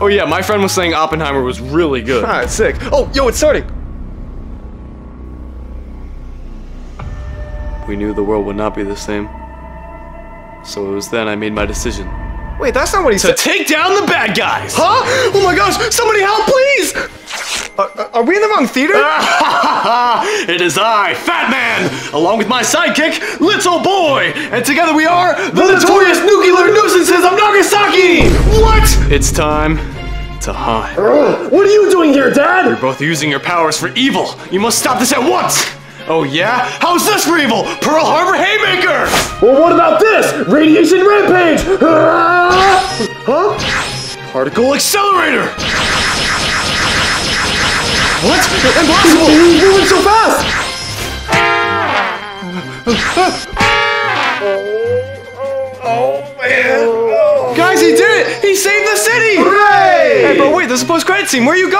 Oh yeah, my friend was saying Oppenheimer was really good. Ah, it's sick. Oh, yo, it's starting. We knew the world would not be the same. So it was then I made my decision. Wait, that's not what he To said. take down the bad guys! Huh? Oh my gosh! Somebody help, please! Are, are we in the wrong theater? it is I, Fat Man, along with my sidekick, Little Boy, and together we are the, notorious nuclear nuisances of Nagasaki! What? It's time to hide. what are you doing here, Dad? You're both using your powers for evil. You must stop this at once! Oh yeah? How's this for evil? Pearl Harbor Haymaker! Well, what about this? Radiation rampage! huh? Particle Accelerator! What? Impossible! He's moving so fast! He saved the city! Hooray! Hey, but wait, there's a post-credit scene. Where are you going?